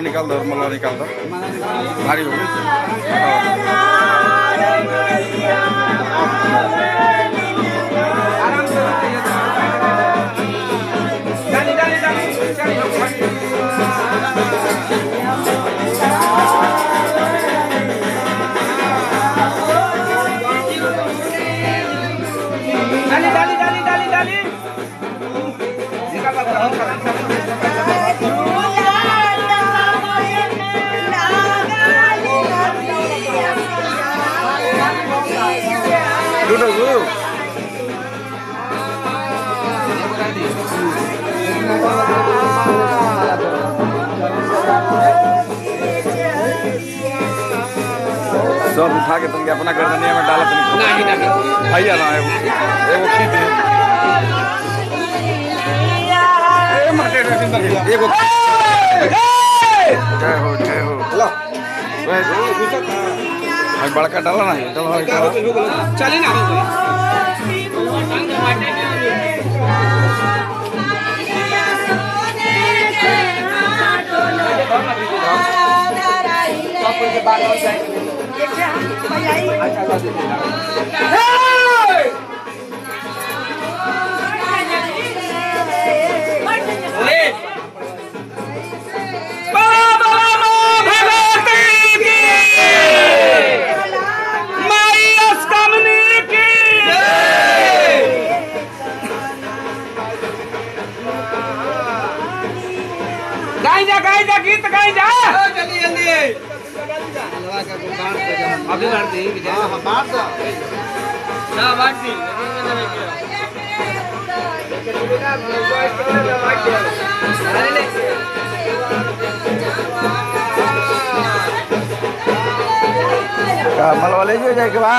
Normal वाला निकाल दो भारी हो गई हटाओ। डाली डाली डाली डाली Duduk सब उठा के तुमके अपना गर्दनिया में डाला तुम नहीं। नहीं भैया ना एगो एगो खींच ए मटे रविंद्र भैया एगो जय हो जय हो। हेलो भाई बड़का डाला ना डाला डाला चली ना हो गई जा गाई जा गीत गाई जा। जल्दी जल्दी अभी बांट दी हाँ हाँ बांट दो ना बांट दी का मलवा ले जो जाए के बा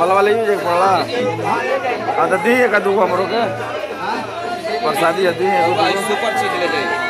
मलवा ले जो जाए पड़ला हाँ तो दी का दूगो हमरो के। प्रसादी है दी दूगो। सुपर चीज़ ले जाइए।